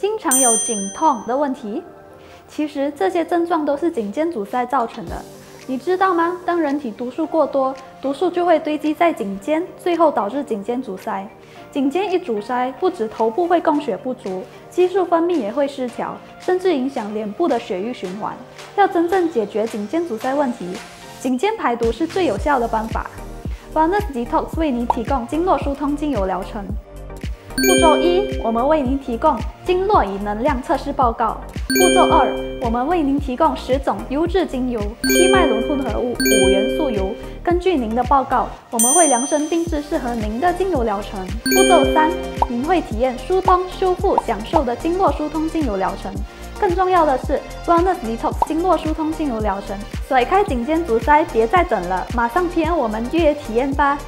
经常有颈痛的问题，其实这些症状都是颈肩阻塞造成的。你知道吗？当人体毒素过多，毒素就会堆积在颈肩，最后导致颈肩阻塞。颈肩一阻塞，不止头部会供血不足，激素分泌也会失调，甚至影响脸部的血液循环。要真正解决颈肩阻塞问题，颈肩排毒是最有效的办法。Wellness Detox 为你提供经络疏通精油疗程。步骤一，我们为您提供经络与能量测试报告。步骤二，我们为您提供十种优质精油、七脉轮混合物、五元素油。根据您的报告，我们会量身定制适合您的精油疗程。步骤三，您会体验疏通、修复、享受的经络疏通精油疗程。更重要的是，Wellness Detox 经络疏通精油疗程，甩开颈肩阻塞，别再等了，马上体验我们预约体验吧。